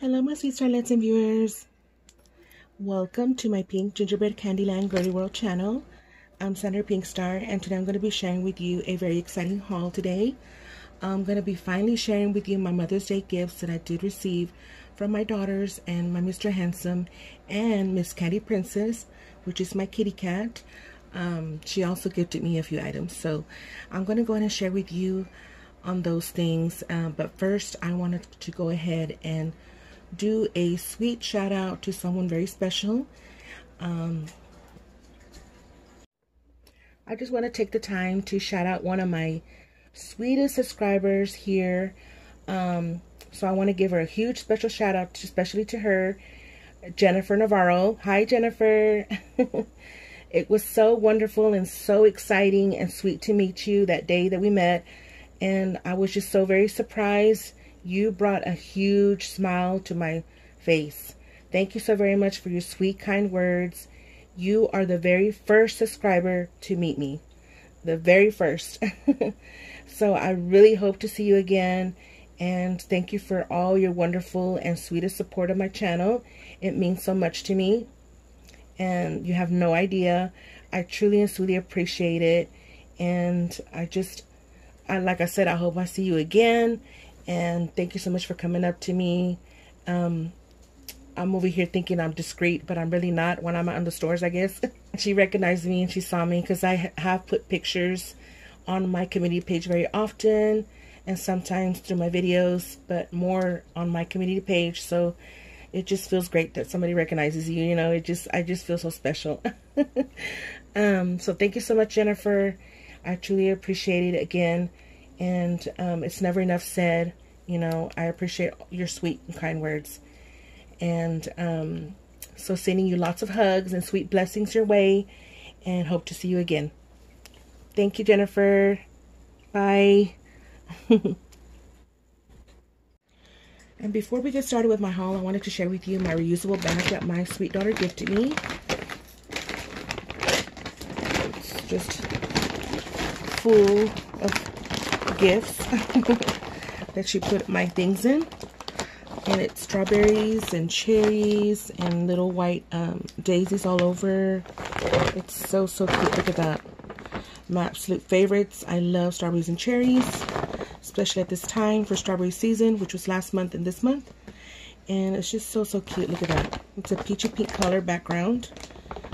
Hello, my sweet starlets and viewers. Welcome to my Pink Gingerbread Candyland Girly World channel. I'm Sandra Pinkstar, and today I'm going to be sharing with you a very exciting haul today. I'm going to be finally sharing with you my Mother's Day gifts that I did receive from my daughters and my Mr. Handsome and Miss Candy Princess, which is my kitty cat. Um, she also gifted me a few items, so I'm going to go ahead and share with you on those things. Uh, but first, I wanted to go ahead and do a sweet shout out to someone very special. Um, I just want to take the time to shout out one of my sweetest subscribers here. Um, so I want to give her a huge special shout out, especially to her, Jennifer Navarro. Hi, Jennifer. it was so wonderful and so exciting and sweet to meet you that day that we met. And I was just so very surprised you brought a huge smile to my face. Thank you so very much for your sweet, kind words. You are the very first subscriber to meet me. The very first. so I really hope to see you again. And thank you for all your wonderful and sweetest support of my channel. It means so much to me. And you have no idea. I truly and sweetly appreciate it. And I just, I, like I said, I hope I see you again and thank you so much for coming up to me. Um, I'm over here thinking I'm discreet, but I'm really not when I'm out in the stores, I guess. she recognized me and she saw me because I have put pictures on my community page very often and sometimes through my videos, but more on my community page. So it just feels great that somebody recognizes you. You know, it just, I just feel so special. um, so thank you so much, Jennifer. I truly appreciate it again. And um, it's never enough said you know, I appreciate your sweet and kind words. And um, so sending you lots of hugs and sweet blessings your way and hope to see you again. Thank you, Jennifer. Bye. and before we get started with my haul, I wanted to share with you my reusable bag that my sweet daughter gifted me. It's just full of gifts. that she put my things in. And it's strawberries and cherries and little white um, daisies all over. It's so, so cute. Look at that. My absolute favorites. I love strawberries and cherries, especially at this time for strawberry season, which was last month and this month. And it's just so, so cute. Look at that. It's a peachy pink color background.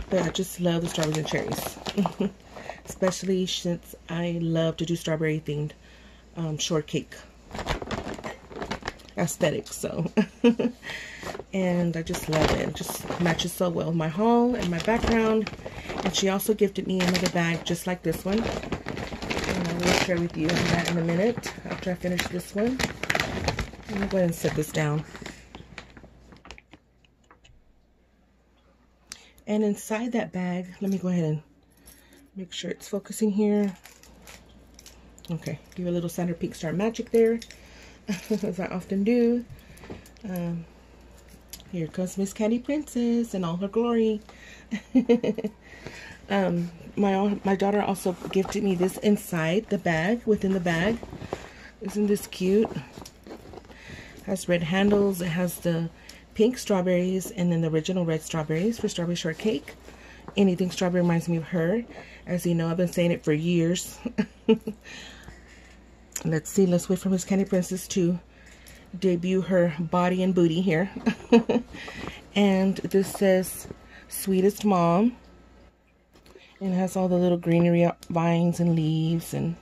But I just love the strawberries and cherries. especially since I love to do strawberry themed um, shortcake aesthetic. So, and I just love it. It just matches so well my haul and my background. And she also gifted me another bag just like this one. And I will share with you that in a minute after I finish this one. Let me go ahead and set this down. And inside that bag, let me go ahead and make sure it's focusing here. Okay, give a little center Sandra Pinkstar magic there. as I often do. Um, here comes Miss Candy Princess and all her glory. um, my my daughter also gifted me this inside the bag, within the bag. Isn't this cute? has red handles. It has the pink strawberries and then the original red strawberries for strawberry shortcake. Anything strawberry reminds me of her. As you know, I've been saying it for years. Let's see, let's wait for Miss Candy Princess to debut her body and booty here. and this says, Sweetest Mom. And it has all the little greenery vines and leaves and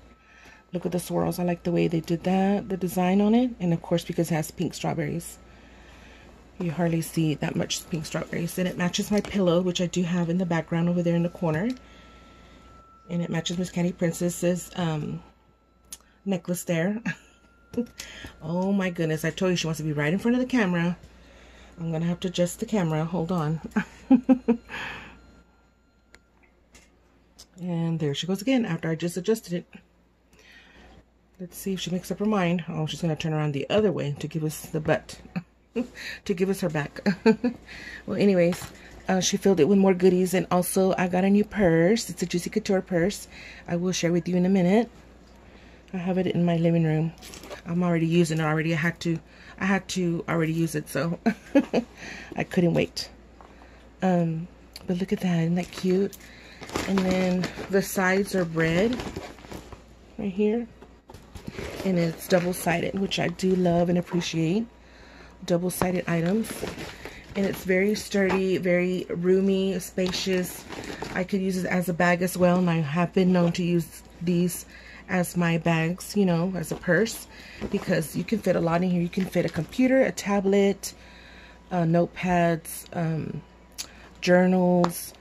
look at the swirls. I like the way they did that, the design on it. And of course, because it has pink strawberries. You hardly see that much pink strawberries. And it matches my pillow, which I do have in the background over there in the corner. And it matches Miss Candy Princess's um, necklace there. oh my goodness, I told you she wants to be right in front of the camera. I'm going to have to adjust the camera. Hold on. and there she goes again after I just adjusted it. Let's see if she makes up her mind. Oh, she's going to turn around the other way to give us the butt. to give us her back. well, anyways, uh, she filled it with more goodies. And also, I got a new purse. It's a Juicy Couture purse. I will share with you in a minute. I have it in my living room. I'm already using it already. I had to I had to already use it, so I couldn't wait. Um, but look at that, isn't that cute? And then the sides are red right here. And it's double-sided, which I do love and appreciate. Double-sided items. And it's very sturdy, very roomy, spacious. I could use it as a bag as well, and I have been known to use these as my bags, you know, as a purse because you can fit a lot in here. You can fit a computer, a tablet, uh, notepads, um, journals.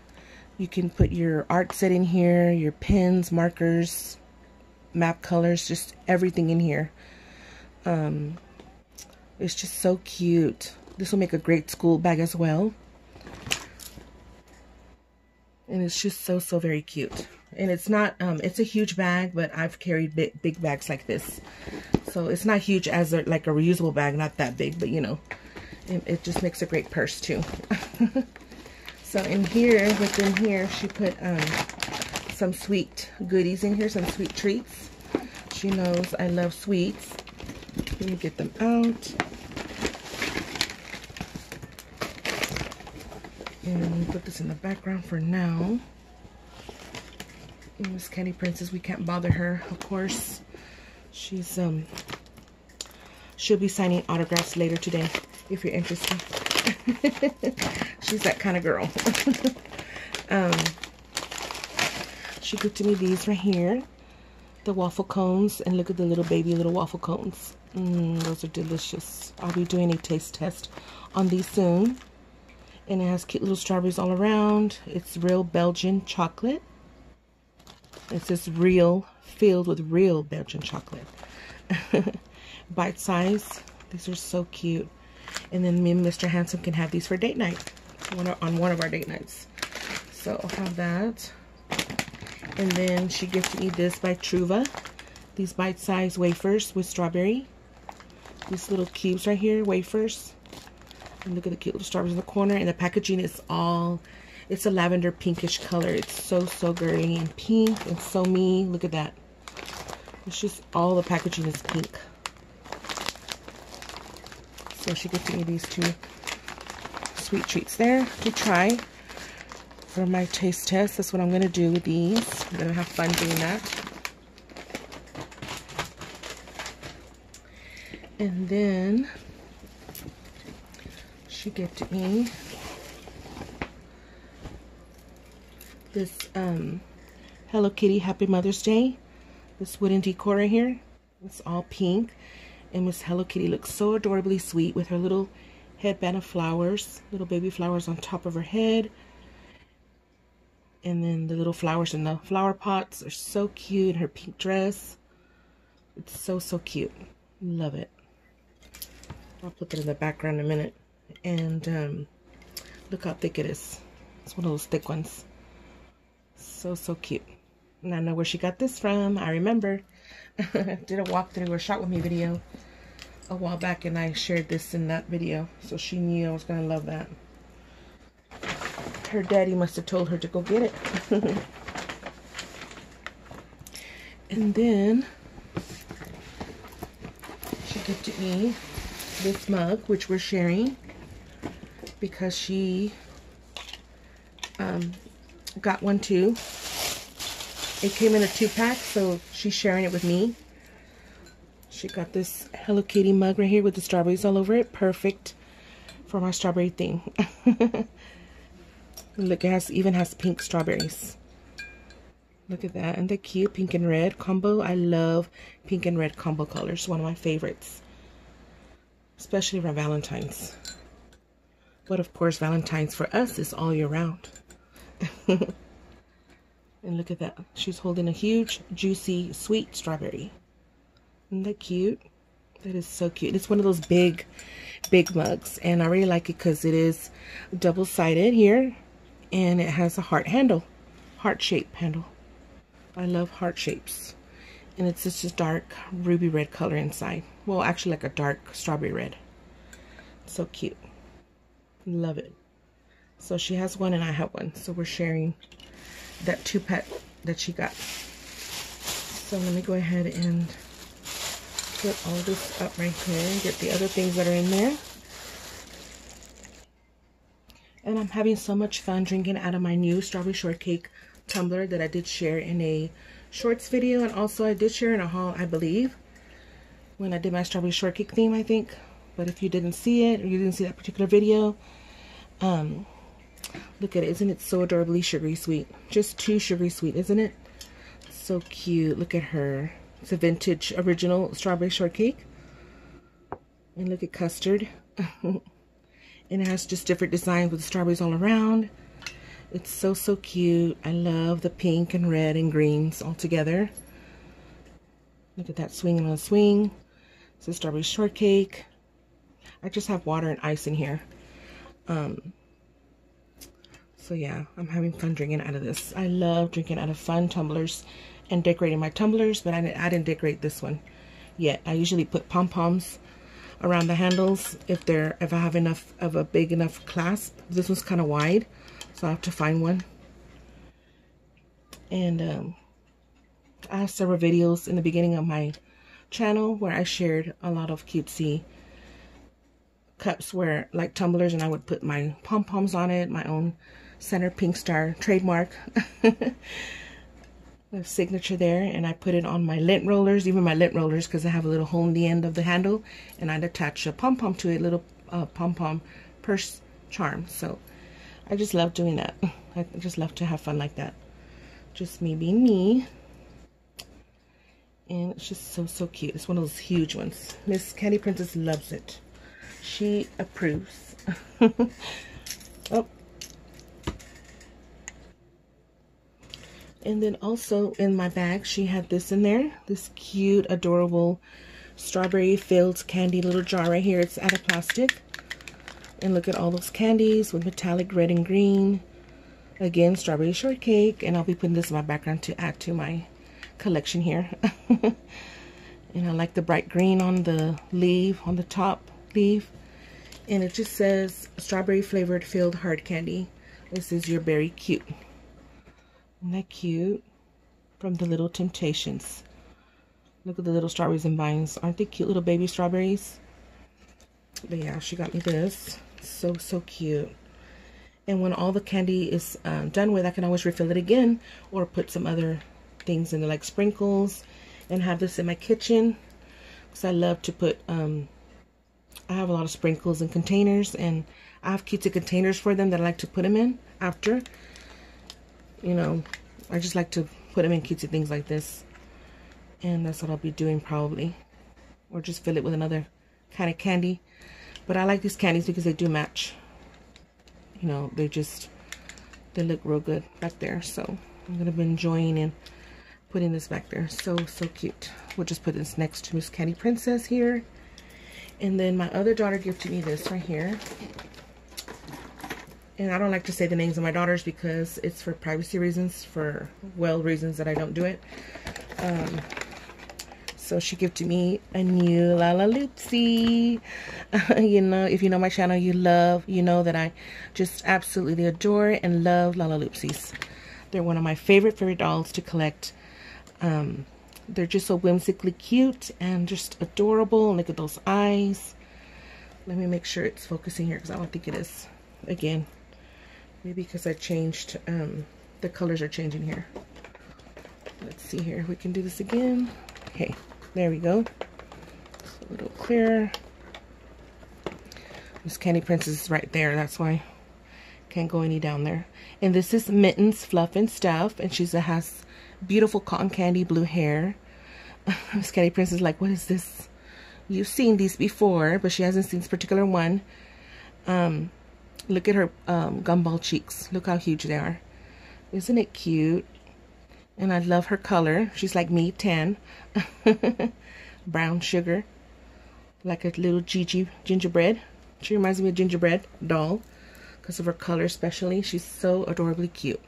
You can put your art set in here, your pens, markers, map colors, just everything in here. Um, it's just so cute. This will make a great school bag as well. And it's just so, so very cute and it's not um it's a huge bag but i've carried big, big bags like this. So it's not huge as a, like a reusable bag not that big but you know it, it just makes a great purse too. So in here within here she put um some sweet goodies in here some sweet treats. She knows i love sweets. Let me get them out. And put this in the background for now Miss Candy Princess, we can't bother her, of course. She's, um, she'll be signing autographs later today, if you're interested. She's that kind of girl. um, she gifted me these right here. The waffle cones. And look at the little baby little waffle cones. Mmm, those are delicious. I'll be doing a taste test on these soon. And it has cute little strawberries all around. It's real Belgian chocolate. It says real, filled with real Belgian chocolate. Bite size. These are so cute. And then me and Mr. Handsome can have these for date night. one on one of our date nights. So I'll have that. And then she gifted me this by Truva. These bite-sized wafers with strawberry. These little cubes right here, wafers. And look at the cute little strawberries in the corner. And the packaging is all it's a lavender pinkish color. It's so, so girly and pink and so me. Look at that. It's just all the packaging is pink. So she gets me these two sweet treats there to try for my taste test. That's what I'm going to do with these. I'm going to have fun doing that. And then she gifted me this um, Hello Kitty Happy Mother's Day. This wooden decor right here. It's all pink. And Miss Hello Kitty looks so adorably sweet with her little headband of flowers. Little baby flowers on top of her head. And then the little flowers in the flower pots are so cute. Her pink dress. It's so, so cute. Love it. I'll put that in the background in a minute. And um, look how thick it is. It's one of those thick ones. So, so cute. And I know where she got this from. I remember. did a walkthrough or shot with me video a while back and I shared this in that video. So she knew I was going to love that. Her daddy must have told her to go get it. and then she gifted me this mug, which we're sharing because she um, got one too. It came in a two pack, so she's sharing it with me. She got this Hello Kitty mug right here with the strawberries all over it. Perfect for my strawberry thing. Look, it has even has pink strawberries. Look at that. And the cute pink and red combo. I love pink and red combo colors. One of my favorites. Especially around Valentine's. But of course, Valentine's for us is all year round. and look at that. She's holding a huge, juicy, sweet strawberry. Isn't that cute? That is so cute. It's one of those big, big mugs. And I really like it because it is double-sided here. And it has a heart handle. Heart shape handle. I love heart shapes. And it's just a dark ruby red color inside. Well, actually like a dark strawberry red. So cute. Love it. So she has one and I have one. So we're sharing that two pack that she got. So let me go ahead and put all this up right here and get the other things that are in there. And I'm having so much fun drinking out of my new strawberry shortcake tumbler that I did share in a shorts video. And also I did share in a haul, I believe, when I did my strawberry shortcake theme, I think. But if you didn't see it or you didn't see that particular video, um, look at it. Isn't it so adorably sugary sweet? Just too sugary sweet, isn't it? So cute. Look at her. It's a vintage original strawberry shortcake. And look at custard. and it has just different designs with the strawberries all around. It's so, so cute. I love the pink and red and greens all together. Look at that swinging on a swing. It's a strawberry shortcake. I just have water and ice in here. Um, so yeah, I'm having fun drinking out of this. I love drinking out of fun tumblers and decorating my tumblers, but I didn't, I didn't decorate this one yet. I usually put pom-poms around the handles if they're if I have enough of a big enough clasp. This one's kind of wide, so I have to find one. And um, I have several videos in the beginning of my channel where I shared a lot of cutesy cups where like tumblers and I would put my pom-poms on it, my own Sandra Pinkstar trademark signature there and I put it on my lint rollers, even my lint rollers because I have a little hole in the end of the handle and I'd attach a pom-pom to it, little uh, pom-pom purse charm. So I just love doing that. I just love to have fun like that. Just me being me. And it's just so, so cute. It's one of those huge ones. Miss Candy Princess loves it. She approves. oh. And then also in my bag, she had this in there. This cute, adorable strawberry filled candy little jar right here. It's out of plastic. And look at all those candies with metallic red and green. Again, strawberry shortcake. And I'll be putting this in my background to add to my collection here. and I like the bright green on the leaf, on the top leaf. And it just says strawberry flavored filled hard candy. This is your berry cute. Isn't that cute? From the Little Temptations. Look at the little strawberries and vines. Aren't they cute little baby strawberries? But yeah, she got me this. So, so cute. And when all the candy is um, done with, I can always refill it again or put some other things in there like sprinkles and have this in my kitchen because I love to put um, I have a lot of sprinkles and containers and I have cute containers for them that I like to put them in after. You know, I just like to put them in cutesy things like this. And that's what I'll be doing probably. Or just fill it with another kind of candy. But I like these candies because they do match. You know, they just, they look real good back there. So I'm going to be enjoying and putting this back there. So, so cute. We'll just put this next to Miss Candy Princess here. And then my other daughter gifted me this right here. And I don't like to say the names of my daughters because it's for privacy reasons, for well reasons that I don't do it. Um, so she gave to me a new Lalaloopsy. you know, if you know my channel, you love, you know that I just absolutely adore and love Lalaloopsies. They're one of my favorite, favorite dolls to collect. Um, they're just so whimsically cute and just adorable. Look at those eyes. Let me make sure it's focusing here because I don't think it is. Again, maybe because I changed, um, the colors are changing here. Let's see here. We can do this again. Okay, there we go. It's a little clearer. This Candy Princess is right there. That's why can't go any down there. And this is Mittens Fluff and Stuff. And she has beautiful cotton candy blue hair. Miss Candy Princess is like, what is this? You've seen these before, but she hasn't seen this particular one. Um, look at her um, gumball cheeks. Look how huge they are. Isn't it cute? And I love her color. She's like me, tan. Brown sugar. Like a little Gigi gingerbread. She reminds me of gingerbread doll. Because of her color especially. She's so adorably cute.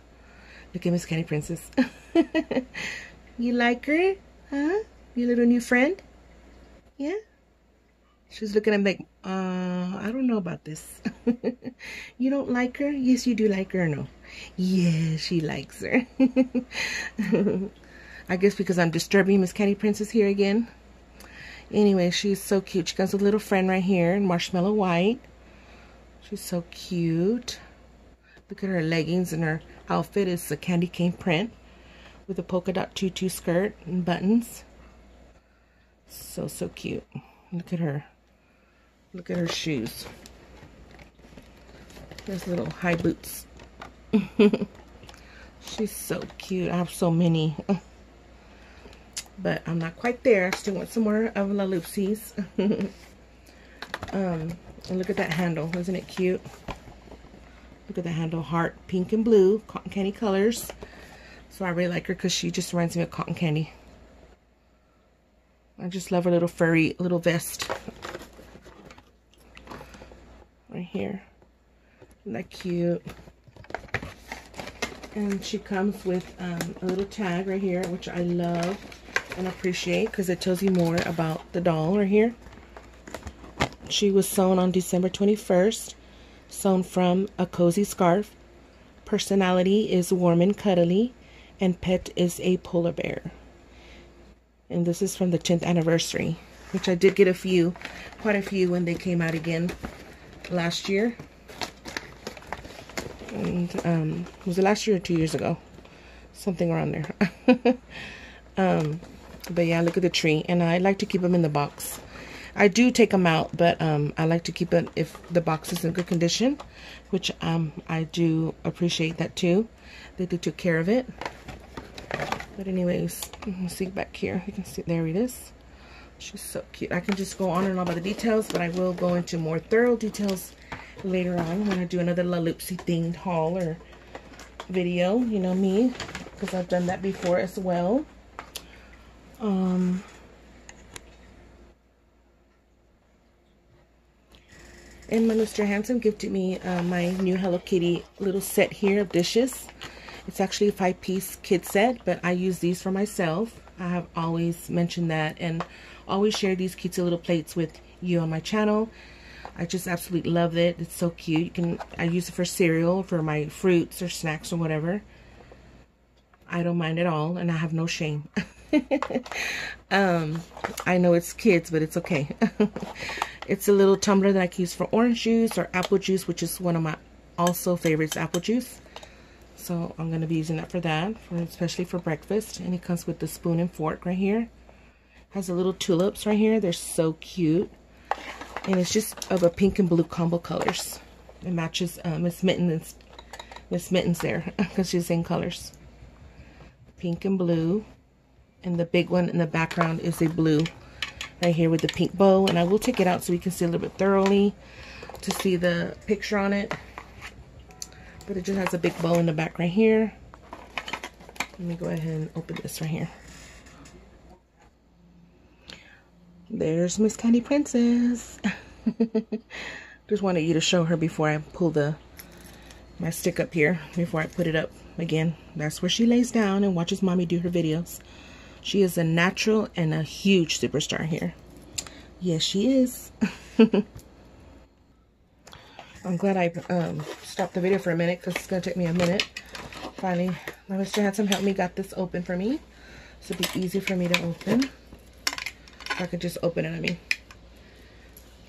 Look at Miss Candy Princess. you like her? Huh? Your little new friend? Yeah? She's looking at me like, uh, I don't know about this. you don't like her? Yes, you do like her, no? Yeah, she likes her. I guess because I'm disturbing Miss Candy Princess here again. Anyway, she's so cute. She comes with a little friend right here in marshmallow white. She's so cute. Look at her leggings and her outfit is a candy cane print with a polka dot tutu skirt and buttons. So, so cute. Look at her. Look at her shoes. There's little high boots. She's so cute. I have so many. but I'm not quite there. I still want some more of La Loopsies. um, and look at that handle. Isn't it cute? Look at the handle. Heart, pink and blue. Cotton candy colors. So I really like her because she just reminds me of cotton candy. I just love her little furry little vest. Right here. Isn't that cute? And she comes with um, a little tag right here, which I love and appreciate because it tells you more about the doll right here. She was sewn on December 21st, sewn from a cozy scarf. Personality is warm and cuddly, and pet is a polar bear. And this is from the 10th anniversary, which I did get a few, quite a few when they came out again last year. And um, was it last year or two years ago? Something around there. um, but yeah, look at the tree. And I like to keep them in the box. I do take them out, but um, I like to keep it if the box is in good condition, which um, I do appreciate that too. They took care of it. But anyways, see back here. You can see, there it is. She's so cute. I can just go on and on about the details, but I will go into more thorough details later on when I do another La Loopsy themed haul or video. You know me, because I've done that before as well. Um, and my Mr. Handsome gifted me uh, my new Hello Kitty little set here of dishes. It's actually a five-piece kid set, but I use these for myself. I have always mentioned that and always share these cute little plates with you on my channel. I just absolutely love it. It's so cute. You can I use it for cereal, for my fruits or snacks or whatever. I don't mind at all, and I have no shame. um, I know it's kids, but it's okay. it's a little tumbler that I can use for orange juice or apple juice, which is one of my also favorites, apple juice. So I'm going to be using that for that, for, especially for breakfast. And it comes with the spoon and fork right here. Has a little tulips right here. They're so cute. And it's just of a pink and blue combo colors. It matches uh, Miss Mittens, Miss Mittens there, because she's in colors. Pink and blue and the big one in the background is a blue right here with the pink bow and I will take it out so we can see a little bit thoroughly to see the picture on it but it just has a big bow in the back right here let me go ahead and open this right here there's Miss Candy Princess just wanted you to show her before I pull the my stick up here before I put it up again that's where she lays down and watches mommy do her videos she is a natural and a huge superstar here. Yes, she is. I'm glad I um, stopped the video for a minute because it's going to take me a minute. Finally, my Mr. Handsome helped me, got this open for me. So it'll be easy for me to open. I could just open it, I mean.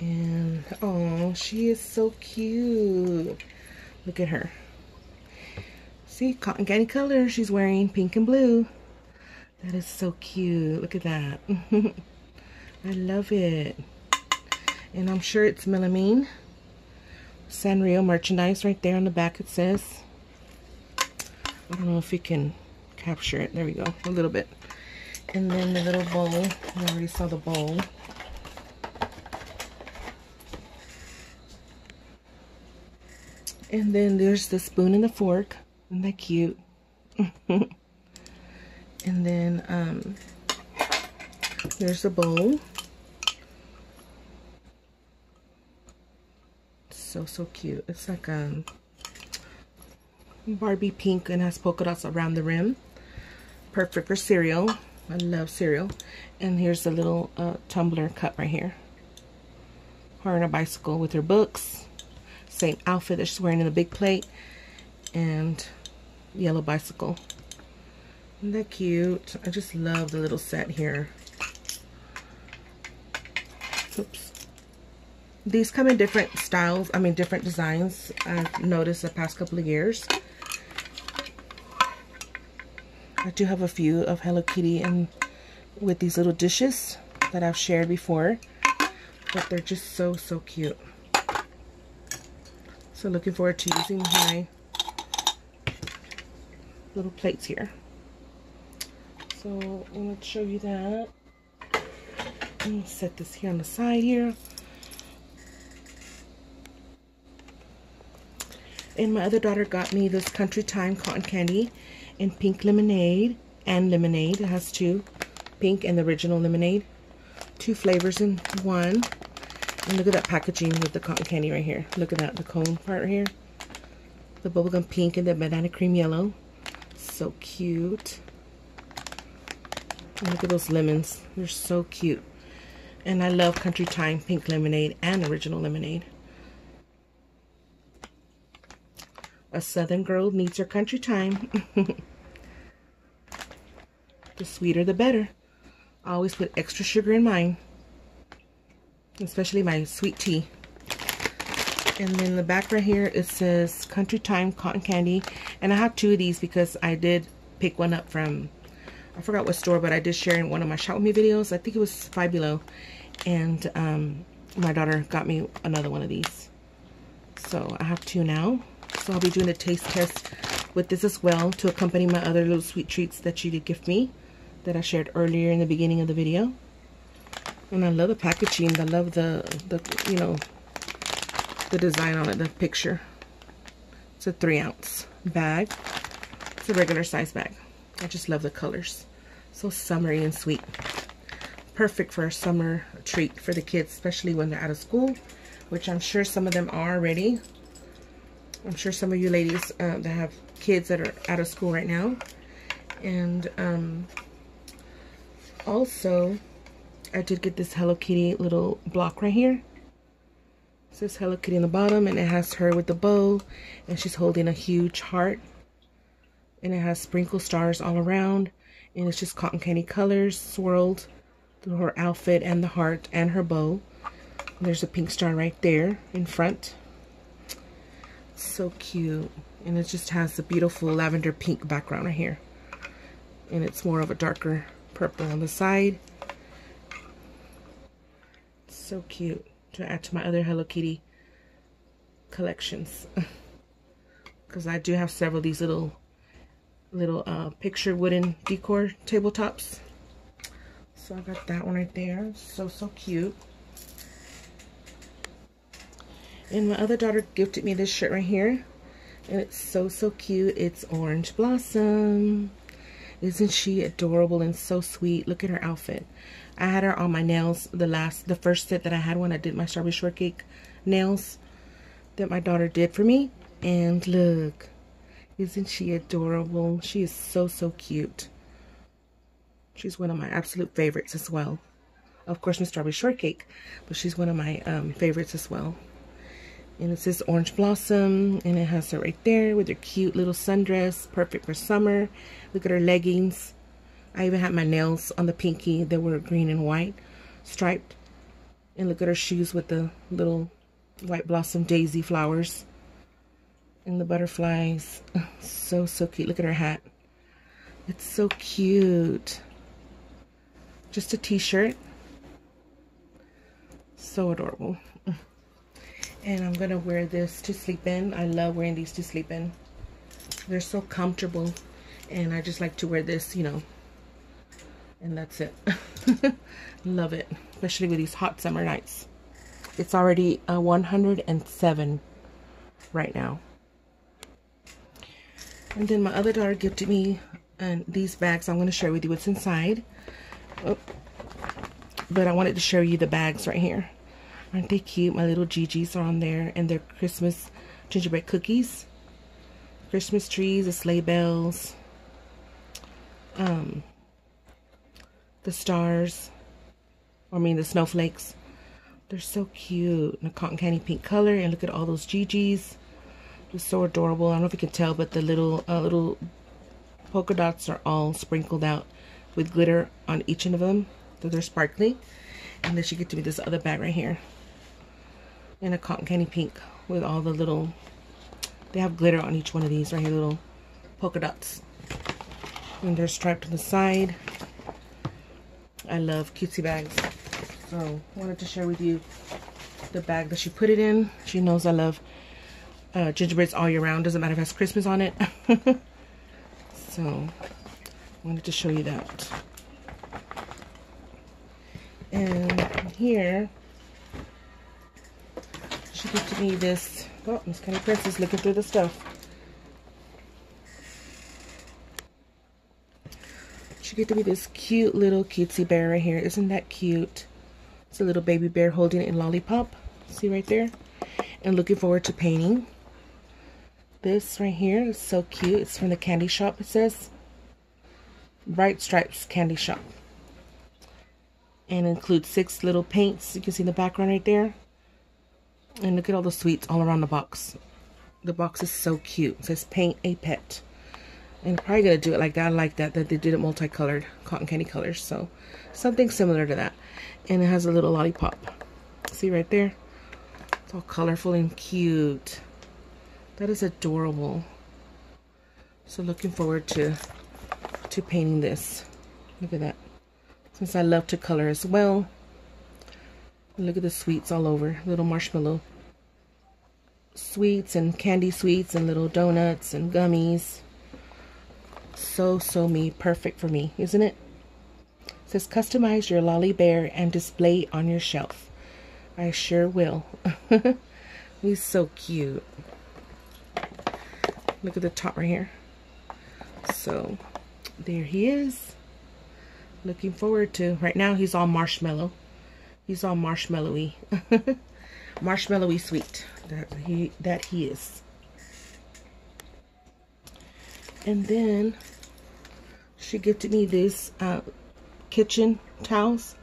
And, oh, she is so cute. Look at her. See, cotton candy color she's wearing, pink and blue. That is so cute. Look at that. I love it. And I'm sure it's melamine. Sanrio merchandise right there on the back it says. I don't know if you can capture it. There we go. A little bit. And then the little bowl. I already saw the bowl. And then there's the spoon and the fork. Isn't that cute? And then um, there's the bowl. So, so cute. It's like a Barbie pink and has polka dots around the rim. Perfect for cereal. I love cereal. And here's the little uh, tumbler cup right here. Her on a bicycle with her books. Same outfit that she's wearing in the big plate. And yellow bicycle. Isn't that cute? I just love the little set here. Oops. These come in different styles, I mean different designs I've noticed the past couple of years. I do have a few of Hello Kitty and with these little dishes that I've shared before. But they're just so, so cute. So looking forward to using my little plates here. So I'm going to show you that. Let me set this here on the side here. And my other daughter got me this Country Time cotton candy in pink lemonade and lemonade. It has two, pink and the original lemonade. Two flavors in one. And look at that packaging with the cotton candy right here. Look at that, the cone part right here. The bubblegum pink and the banana cream yellow. So cute. And look at those lemons. They're so cute. And I love Country Time pink lemonade and original lemonade. A Southern girl needs her country time. the sweeter the better. I always put extra sugar in mine. Especially my sweet tea. And then the back right here, it says Country Time Cotton Candy. And I have two of these because I did pick one up from, I forgot what store, but I did share in one of my Shop With Me videos. I think it was Five Below. And um, my daughter got me another one of these. So I have two now. So I'll be doing a taste test with this as well to accompany my other little sweet treats that she did gift me that I shared earlier in the beginning of the video. And I love the packaging. I love the, the you know, the design on it, the picture. It's a three ounce bag. It's a regular size bag. I just love the colors. So summery and sweet. Perfect for a summer treat for the kids, especially when they're out of school, which I'm sure some of them are already. I'm sure some of you ladies uh, that have kids that are out of school right now. And um, also, I did get this Hello Kitty little block right here. It says Hello Kitty on the bottom and it has her with the bow and she's holding a huge heart. And it has sprinkle stars all around and it's just cotton candy colors swirled through her outfit and the heart and her bow. And there's a pink star right there in front so cute. And it just has the beautiful lavender pink background right here. And it's more of a darker purple on the side. So cute to add to my other Hello Kitty collections. Because I do have several of these little little uh, picture wooden decor tabletops. So I got that one right there. So, so cute. And my other daughter gifted me this shirt right here. And it's so, so cute. It's Orange Blossom. Isn't she adorable and so sweet? Look at her outfit. I had her on my nails the last, the first set that I had when I did my strawberry shortcake nails that my daughter did for me. And look, isn't she adorable? She is so, so cute. She's one of my absolute favorites as well. Of course, Miss Strawberry Shortcake, but she's one of my um, favorites as well. And it says Orange Blossom. And it has her right there with her cute little sundress. Perfect for summer. Look at her leggings. I even had my nails on the pinky that were green and white. Striped. And look at her shoes with the little white blossom daisy flowers. And the butterflies. So, so cute. Look at her hat. It's so cute. Just a t-shirt. So adorable and I'm gonna wear this to sleep in. I love wearing these to sleep in. They're so comfortable and I just like to wear this you know. And that's it. Love it especially with these hot summer nights. It's already uh, a 107 right now. And then my other daughter gifted me and these bags I'm going to share with you what's inside. Oh. but I wanted to show you the bags right here Aren't they cute? My little Gigi's are on there. And they're Christmas gingerbread cookies. Christmas trees, the sleigh bells. Um, the stars. I mean the snowflakes. They're so cute. In a cotton candy pink color. And look at all those Gigi's. They're so adorable. I don't know if you can tell, but the little uh, little polka dots are all sprinkled out with glitter on each of them. So they're sparkly. And then she gets to me this other bag right here. In a cotton candy pink with all the little, they have glitter on each one of these right here, little polka dots. And they're striped on the side. I love cutesy bags. So wanted to share with you the bag that she put it in. She knows I love uh, gingerbreads all year round. Doesn't matter if it has Christmas on it. so wanted to show you that. And here, she gifted me this. Oh, Miss Candy Princess looking through the stuff. She gifted me this cute little cutesy bear right here. Isn't that cute? It's a little baby bear holding in lollipop. See right there? And looking forward to painting. This right here is so cute. It's from the candy shop, it says. Bright Stripes Candy Shop. And includes six little paints. You can see in the background right there. And look at all the sweets all around the box. The box is so cute. It says paint a pet. And probably going to do it like that. I like that, that they did it multicolored, cotton candy colors. So something similar to that. And it has a little lollipop. See right there? It's all colorful and cute. That is adorable. So looking forward to to painting this. Look at that. Since I love to color as well. Look at the sweets all over. Little marshmallow sweets and candy sweets and little donuts and gummies. So, so me. Perfect for me, isn't it? it says customize your lolly bear and display on your shelf. I sure will. He's so cute. Look at the top right here. So, there he is. Looking forward to. Right now, he's all marshmallow. He's all marshmallowy. marshmallowy sweet. That he, that he is. And then, she gifted me these uh, kitchen towels.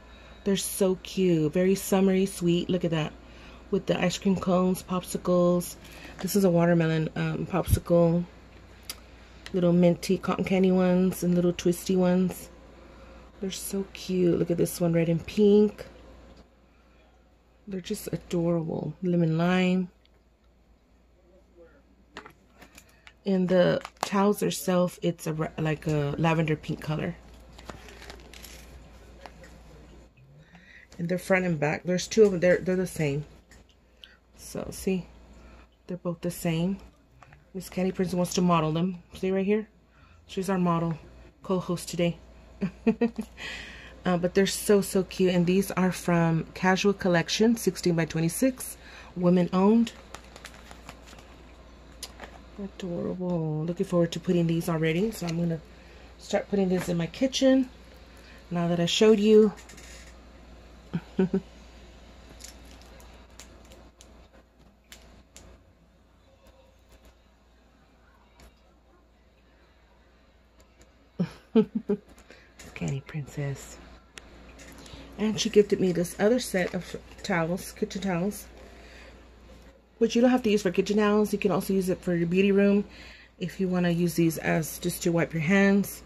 They're so cute. Very summery, sweet. Look at that. With the ice cream cones, popsicles. This is a watermelon um, popsicle little minty cotton candy ones and little twisty ones. They're so cute. Look at this one, red and pink. They're just adorable. Lemon lime. And the towels themselves, it's a like a lavender pink color. And they're front and back. There's two of them. They're, they're the same. So, see? They're both the same. Miss Candy Prince wants to model them. See right here? She's our model co-host today. uh, but they're so, so cute. And these are from Casual Collection, 16 by 26. Women owned. Adorable. Looking forward to putting these already. So I'm going to start putting this in my kitchen. Now that I showed you. Candy Princess. And she gifted me this other set of towels, kitchen towels. Which you don't have to use for kitchen towels. You can also use it for your beauty room. If you want to use these as just to wipe your hands.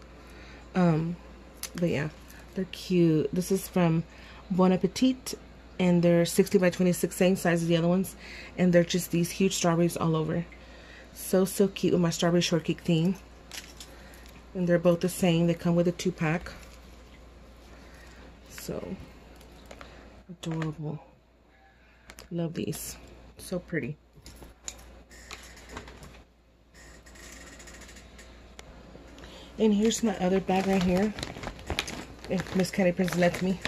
Um, but yeah, they're cute. This is from Bon Appetit. And they're 60 by 26, same size as the other ones. And they're just these huge strawberries all over. So, so cute with my strawberry shortcake theme. And they're both the same. They come with a two-pack. So, adorable. Love these. So pretty. And here's my other bag right here. If Miss Candy Prince lets me.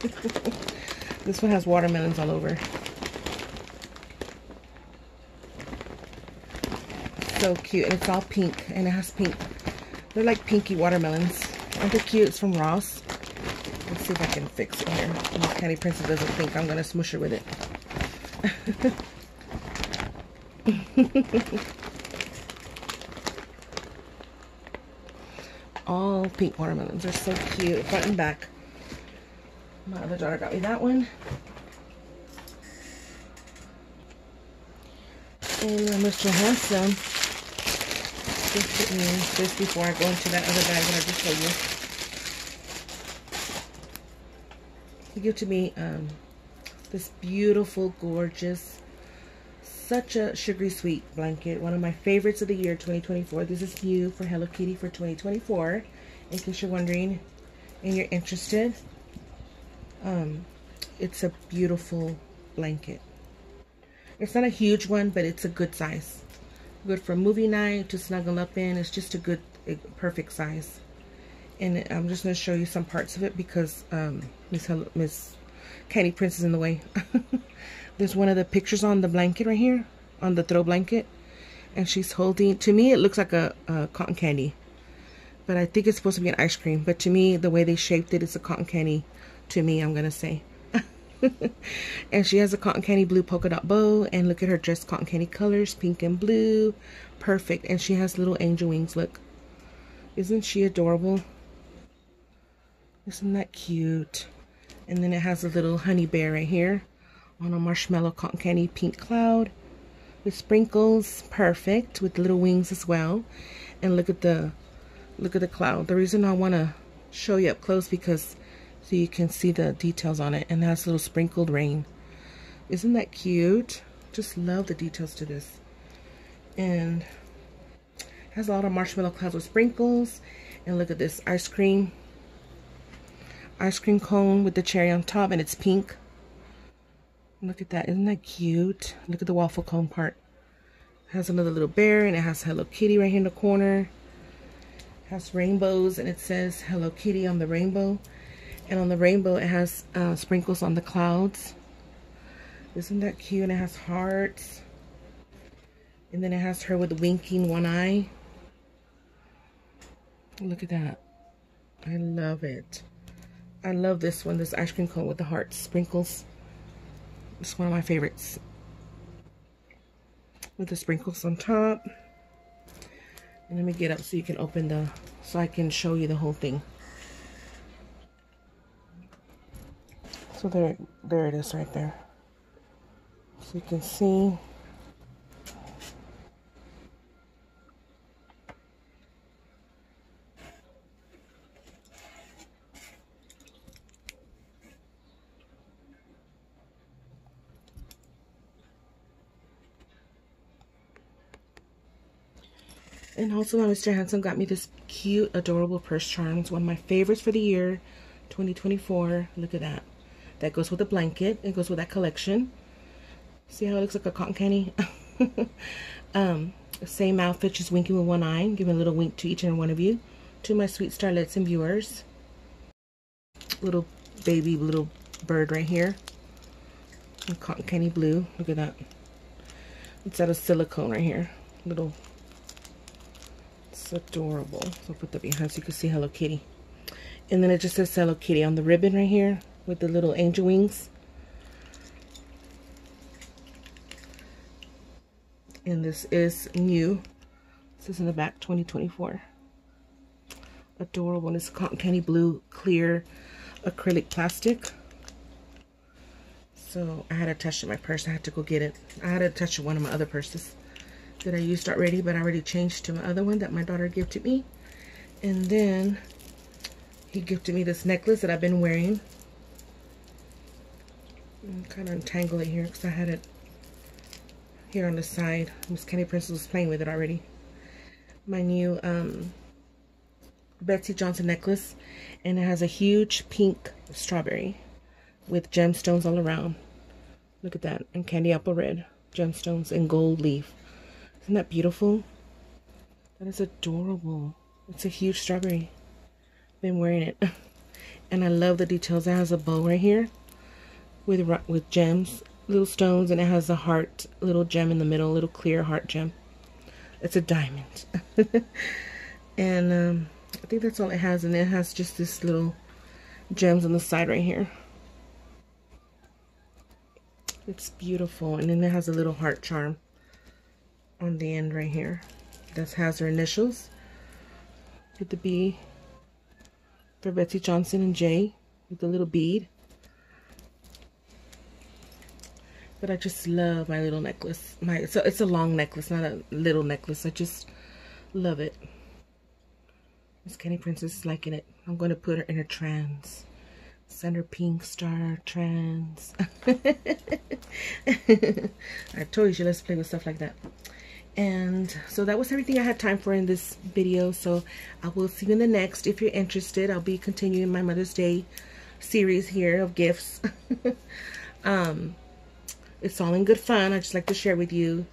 this one has watermelons all over. So cute. And it's all pink. And it has pink they're like pinky watermelons. Aren't they cute? It's from Ross. See if I can fix it here. Miss Candy Princess doesn't think I'm going to smush her with it. All pink watermelons. They're so cute. Front and back. My other daughter got me that one. And Mr. Handsome just put me this before I go into that other bag that I just showed you. He gave to me um, this beautiful, gorgeous, such a sugary sweet blanket. One of my favorites of the year 2024. This is new for Hello Kitty for 2024. In case you're wondering and you're interested. Um, it's a beautiful blanket. It's not a huge one, but it's a good size. Good for movie night, to snuggle up in. It's just a good, perfect size. And I'm just going to show you some parts of it because um, Miss Miss Candy Prince is in the way. There's one of the pictures on the blanket right here, on the throw blanket. And she's holding, to me it looks like a, a cotton candy. But I think it's supposed to be an ice cream. But to me, the way they shaped it, it's a cotton candy. To me, I'm going to say. and she has a cotton candy blue polka dot bow. And look at her dress cotton candy colors, pink and blue. Perfect. And she has little angel wings, look. Isn't she adorable? Isn't that cute? And then it has a little honey bear right here on a marshmallow cotton candy pink cloud with sprinkles. Perfect. With little wings as well. And look at the look at the cloud. The reason I want to show you up close because so you can see the details on it and it has little sprinkled rain. Isn't that cute? Just love the details to this. And has a lot of marshmallow clouds with sprinkles. And look at this ice cream ice cream cone with the cherry on top and it's pink. Look at that. Isn't that cute? Look at the waffle cone part. It has another little bear and it has Hello Kitty right here in the corner. It has rainbows and it says Hello Kitty on the rainbow. And on the rainbow it has uh, sprinkles on the clouds. Isn't that cute? And it has hearts. And then it has her with winking one eye. Look at that. I love it. I love this one, this ice cream cone with the heart sprinkles. It's one of my favorites. With the sprinkles on top. And let me get up so you can open the, so I can show you the whole thing. So there, there it is right there. So you can see And also my Mr. Handsome got me this cute, adorable purse charms. One of my favorites for the year, 2024. Look at that. That goes with a blanket. It goes with that collection. See how it looks like a cotton candy? um, same outfit, just winking with one eye. Giving a little wink to each and one of you. To my sweet starlets and viewers. Little baby little bird right here. Cotton candy blue. Look at that. It's out of silicone right here. Little adorable. So I'll put that behind so you can see Hello Kitty. And then it just says Hello Kitty on the ribbon right here with the little angel wings. And this is new. This is in the back 2024. Adorable. And it's cotton candy blue clear acrylic plastic. So I had to my purse. I had to go get it. I had to one of my other purses that I used already, but I already changed to my other one that my daughter gifted me. And then he gifted me this necklace that I've been wearing. I'm kind of untangle it here because I had it here on the side. Miss Candy Princess was playing with it already. My new um, Betsey Johnson necklace. And it has a huge pink strawberry with gemstones all around. Look at that. And candy apple red gemstones and gold leaf. Isn't that beautiful? That is adorable. It's a huge strawberry. Been wearing it. And I love the details. It has a bow right here with with gems, little stones, and it has a heart, little gem in the middle, little clear heart gem. It's a diamond. and um, I think that's all it has. And it has just this little gems on the side right here. It's beautiful. And then it has a little heart charm on the end right here. That has her initials with the B for Betsey Johnson and J with the little bead. But I just love my little necklace. My so it's a long necklace, not a little necklace. I just love it. Miss Candy Princess is liking it. I'm going to put her in a trance Sandra Pinkstar Trans. I told you, let's play with stuff like that. And so that was everything I had time for in this video. So I will see you in the next. If you're interested, I'll be continuing my Mother's Day series here of gifts. um, it's all in good fun. I just like to share with you.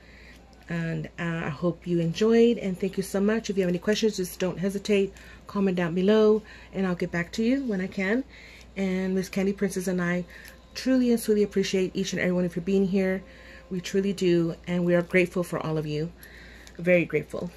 And uh, I hope you enjoyed. And thank you so much. If you have any questions, just don't hesitate. Comment down below. And I'll get back to you when I can. And Miss Candy Princess and I truly and truly appreciate each and every one of you being here. We truly do. And we are grateful for all of you. Very grateful.